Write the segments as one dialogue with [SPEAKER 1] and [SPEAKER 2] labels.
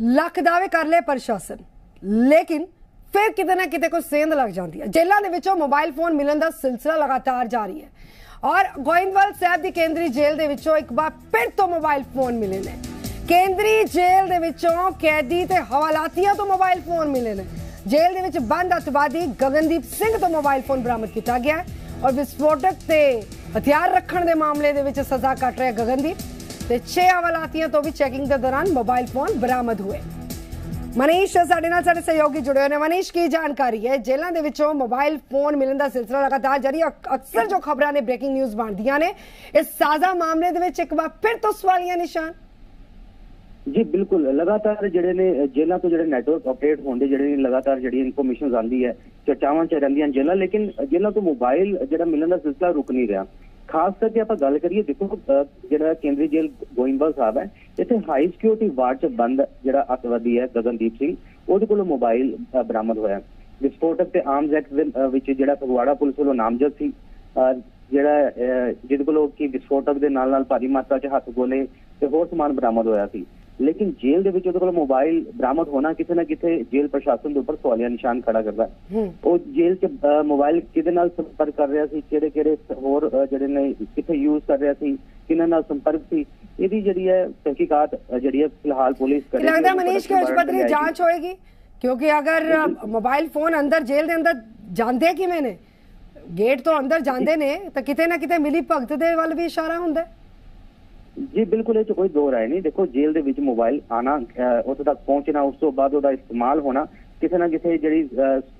[SPEAKER 1] ਲੱਖ ਦਾਅਵੇ ਕਰ ਲਏ ਪ੍ਰਸ਼ਾਸਨ। ਲੇਕਿਨ ਫਿਰ ਕਿਤੇ ਨਾ ਕਿਤੇ ਕੋਈ ਸੇਂਧ ਲੱਗ ਜਾਂਦੀ ਹੈ। ਜੇਲ੍ਹਾਂ ਦੇ ਵਿੱਚੋਂ ਮੋਬਾਈਲ ਫੋਨ ਮਿਲਣ ਦਾ ਸਿਲਸਿਲਾ ਲਗਾਤਾਰ ਜਾਰੀ ਹੈ। ਔਰ ਗੋਇੰਦਵਾਲ ਸਾਹਿਬ ਦੀ ਕੇਂਦਰੀ ਜੇਲ੍ਹ ਦੇ ਵਿੱਚੋਂ ਇੱਕ ਵਾਰ ਫਿਰ ਤੋਂ ਮੋਬਾਈਲ ਫੋਨ ਮਿਲੇ ਨੇ। ਕੇਂਦਰੀ ਜੇਲ੍ਹ ਦੇ ਵਿੱਚੋਂ ਕੈਦੀ ਤੇ ਹਵਾਲਾਤੀਆਂ ਤੋਂ ਮੋਬਾਈਲ ਫੋਨ ਮਿਲੇ ਨੇ। ਜੇਲ੍ਹ ਦੇ ਵਿੱਚ ਬੰਦ ਅਤਵਾਦੀ ਗਗਨਦੀਪ ਸਿੰਘ ਤੋਂ ਮੋਬਾਈਲ ਫੋਨ ਬਰਾਮਦ ਕੀਤਾ ਗਿਆ ਔਰ ਵਿਸਫੋਟਕ ਤੇ ਹਥਿਆਰ ਰੱਖਣ ਦੇ ਮਾਮਲੇ ਦੇ ਵਿੱਚ ਸਜ਼ਾ ਕੱਟ ਰਿਹਾ ਗਗਨਦੀਪ। ਤੇ 6 ਹਵਾਲਾਤੀਆਂ ਤੋਂ ਵੀ ਚੈਕਿੰਗ ਦੇ ਦੌਰਾਨ ਮੋਬਾਈਲ ਫੋਨ ਬਰਾਮਦ ਹੋਏ। ਮਨੀਸ਼, ਸਾਡੇ ਨਾਲ ਸਾਡੇ ਸਹਿਯੋਗੀ ਜੁੜੇ ਹੋਏ ਨੇ। ਮਨੀਸ਼, ਕੀ ਜਾਣਕਾਰੀ ਹੈ? ਜੇਲ੍ਹਾਂ ਦੇ ਵਿੱਚੋਂ ਮੋਬਾਈਲ ਫੋਨ ਮਿਲਣ ਦਾ ਸਿਲਸਿਲਾ ਲਗਾਤਾਰ ਜਾਰੀ ਅਕਸਰ ਜੋ ਖਬਰਾਂ ਨੇ ਬ੍ਰੇਕਿੰਗ ਨਿਊਜ਼ ਬਣਦੀਆਂ ਨੇ, ਇਸ ਸਾਜ਼ਾ ਮਾਮਲੇ ਦੇ ਵਿੱਚ ਇੱਕ ਵਾਰ ਫਿਰ ਤੋਂ ਸਵਾਲੀਆ ਨਿਸ਼ਾਨ।
[SPEAKER 2] ਜੀ, ਬਿਲਕੁਲ। ਲਗਾਤਾਰ ਜਿਹੜੇ ਨੇ, ਜੇਲ੍ਹਾਂ ਤੋਂ ਜਿਹੜੇ ਨੈਟਵਰਕ ਅਪਡੇਟ ਹੁੰਦੇ ਜਿਹੜੇ ਨੇ, ਲਗਾਤਾਰ ਜਿਹੜੀ ਇਨਫੋਰਮੇਸ਼ਨ ਆਉਂਦੀ ਹੈ, ਚਰਚਾਵਾਂ ਚ ਰਹਿੰਦੀਆਂ ਜੇਲ੍ਹਾਂ, ਲੇਕਿਨ ਜੇਲ੍ਹਾਂ ਤੋਂ ਮੋਬਾਈਲ ਜਿਹੜਾ ਮਿਲਣ ਦਾ ਸਿਲਸਿਲਾ ਰੁਕ ਨਹੀਂ ਰਿਹਾ। ਖਾਸ ਕਰਕੇ ਆਪਾਂ ਗੱਲ ਕਰੀਏ, ਦੇਖੋ ਜਿਹੜਾ ਕੇਂਦਰੀ ਜੇਲ੍ਹ ਗੋਇੰਦਵਾਲ ਸਾਹਿਬ ਹੈ, ਇੱਥੇ ਹਾਈ ਸਿਕਿਉਰਿਟੀ ਵਾਰਡ ਚ ਬੰਦ ਜਿਹੜਾ ਅੱਤਵਾਦੀ ਹੈ ਗਗਨਦੀਪ ਸਿੰਘ, ਉਹਦੇ ਕੋਲੋਂ ਮੋਬਾਈਲ ਬਰਾਮਦ ਹੋਇਆ। ਵਿਸਫੋਟਕ ਤੇ ਆਰਮਜ਼ ਐਕਟ ਦੇ ਵਿੱਚ ਜਿਹੜਾ ਫਗਵਾੜਾ ਪੁਲਿਸ ਵੱਲੋਂ ਨਾਮਜ਼ਦ ਸੀ, ਅਹ ਜਿਹੜਾ, ਅਹ ਜਿਹਦੇ ਕੋਲੋਂ ਕਿ ਵਿਸਫੋਟਕ ਦੇ ਨਾਲ ਨਾਲ ਭਾਰੀ ਮਾਤਰਾ ਚ ਹੱਥ ਗੋਲੇ ਤੇ ਹੋਰ ਸਮਾਨ ਬਰਾਮਦ ਹੋਇਆ ਸੀ। ਲੇਕਿਨ ਜੇਲ੍ਹ ਦੇ ਵਿੱਚ ਉਹਦੇ ਕੋਲ ਮੋਬਾਈਲ ਬਰਾਮਦ ਹੋਣਾ ਕਿਤੇ ਨਾ ਕਿਤੇ ਜੇਲ੍ਹ ਪ੍ਰਸ਼ਾਸਨ ਦੇ ਉੱਪਰ ਸਵਾਲੀਆ ਨਿਸ਼ਾਨ ਖੜਾ ਕਰਦਾ ਹੈ।
[SPEAKER 1] ਹੂੰ
[SPEAKER 2] ਉਹ ਜੇਲ੍ਹ 'ਚ ਮੋਬਾਈਲ ਕਿਹਦੇ ਨਾਲ ਸੰਪਰਕ ਕਰ ਰਿਹਾ ਸੀ ਕਿਹੜੇ ਕਿਹੜੇ ਹੋਰ ਜਿਹੜੇ ਨੇ ਕਿੱਥੇ ਯੂਜ਼ ਕਰ ਰਿਹਾ ਸੀ ਕਿਹਨਾਂ ਨਾਲ ਸੰਪਰਕ ਸੀ ਇਹਦੀ ਜਿਹੜੀ ਹੈ ਤਹਿਕੀਕਾਤ ਜਿਹੜੀ ਹੈ ਫਿਲਹਾਲ ਪੁਲਿਸ
[SPEAKER 1] ਕੀ
[SPEAKER 2] ਕਰੇਗੀ
[SPEAKER 1] ਲੱਗਦਾ
[SPEAKER 2] ਉਹਦੇ
[SPEAKER 1] ਮਨੀਸ਼ ਕਿ
[SPEAKER 2] ਜਾਏਗੀ।
[SPEAKER 1] ਜਾਂਚ ਹੋਏਗੀ ਕਿਉਂਕਿ ਅਗਰ ਮੋਬਾਈਲ ਫੋਨ ਅੰਦਰ ਜੇਲ੍ਹ ਦੇ ਅੰਦਰ ਜਾਂਦੇ ਕਿਵੇਂ ਨੇ ਗੇਟ ਤੋਂ ਅੰਦਰ ਜਾਂਦੇ ਨੇ ਤਾਂ ਕਿਤੇ ਨਾ ਕਿਤੇ ਮਿਲੀ ਭਗਤ ਦੇ ਵੱਲ ਵੀ ਇਸ਼ਾਰਾ ਹੁੰਦਾ ਹੈ।
[SPEAKER 2] ਜੀ ਬਿਲਕੁਲ ਇਹ 'ਚ ਕੋਈ ਦੋ ਰਾਏ ਨਹੀਂ। ਦੇਖੋ ਜੇਲ੍ਹ ਦੇ ਵਿੱਚ ਮੋਬਾਈਲ ਆਣਾ ਉੱਥੇ ਤੱਕ ਪਹੁੰਚਣਾ ਉਸ ਤੋਂ ਬਾਅਦ ਉਹਦਾ ਇਸਤੇਮਾਲ ਹੋਣਾ ਕਿਸੇ ਨਾ ਕਿਸੇ ਜਿਹੜੀ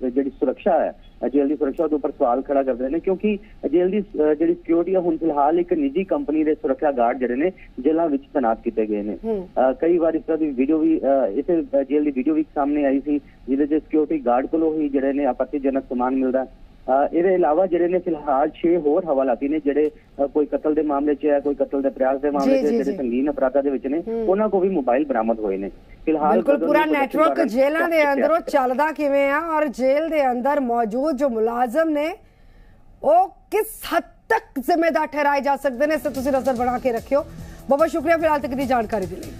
[SPEAKER 2] ਜਿਹੜੀ ਸੁਰੱਖਿਆ ਹੈ ਜੇਲ੍ਹ ਦੀ ਸੁਰੱਖਿਆ ਦੇ ਉੱਪਰ ਸਵਾਲ ਖੜਾ ਕਰਦੇ ਨੇ ਕਿਉਂਕਿ ਜੇਲ੍ਹ ਦੀ ਜਿਹੜੀ ਸਿਕਿਉਰਿਟੀ ਹੈ ਹੁਣ ਫਿਲਹਾਲ ਇੱਕ ਨਿੱਜੀ ਕੰਪਨੀ ਦੇ ਸੁਰੱਖਿਆ ਗਾਰਡ ਜਿਹੜੇ ਨੇ ਜੇਲ੍ਹਾਂ ਵਿੱਚ ਤੈਨਾਤ ਕੀਤੇ ਗਏ ਨੇ। ਕਈ ਵਾਰ ਇਸ ਤਰ੍ਹਾਂ ਦੀ ਵੀਡੀਓ ਵੀ ਇਸੇ ਜੇਲ੍ਹ ਦੀ ਵੀਡੀਓ ਵੀ ਸਾਹਮਣੇ ਆਈ ਸੀ ਜਿਹਦੇ 'ਚ ਸਿਕਿਉਰਿਟੀ ਗਾਰਡ ਕੋਲੋਂ ਹੀ ਜਿਹੜੇ ਨੇ ਆਪੱਤੀਜਨਕ ਸਮਾਨ ਮਿਲਦਾ ਇਹਦੇ ਇਲਾਵਾ ਜਿਹੜੇ ਨੇ ਫਿਲਹਾਲ 6 ਹੋਰ ਹਵਾਲਾਤੀ ਨੇ ਜਿਹੜੇ ਕੋਈ ਕਤਲ ਦੇ ਮਾਮਲੇ 'ਚ ਹੈ ਕੋਈ ਕਤਲ ਦੇ ਪ੍ਰਯਾਸ ਦੇ ਮਾਮਲੇ 'ਚ ਜਿਹੜੇ। ਸੰਗੀਨ ਅਪਰਾਧਾਂ ਦੇ ਵਿੱਚ ਨੇ। ਉਹਨਾਂ ਕੋ ਵੀ ਮੋਬਾਈਲ ਬਰਾਮਦ ਹੋਏ ਨੇ ਫਿਲਹਾਲ
[SPEAKER 1] ਬਿਲਕੁਲ ਪੂਰਾ ਨੈਟਵਰਕ ਜੇਲ੍ਹਾਂ ਦੇ ਅੰਦਰੋਂ। ਚੱਲਦਾ ਕਿਵੇਂ ਆ ਔਰ ਜੇਲ੍ਹ ਦੇ ਅੰਦਰ ਮੌਜੂਦ ਜੋ ਮੁਲਾਜ਼ਮ ਨੇ ਉਹ ਕਿਸ ਹੱਦ ਤੱਕ ਜ਼ਿੰਮੇਦਾਰ ਠਹਿਰਾਏ ਜਾ ਸਕਦੇ ਨੇ ਇਸ ਤੇ ਤੁਸੀਂ ਨਜ਼ਰ ਬਣਾ ਕੇ ਰੱਖਿਓ ਬਹੁਤ ਬਹੁਤ ਸ਼ੁਕਰੀਆ ਫਿਲਹਾਲ ਤੱਕ ਦੀ ਜਾਣਕਾਰੀ ਦੇ ਲਈ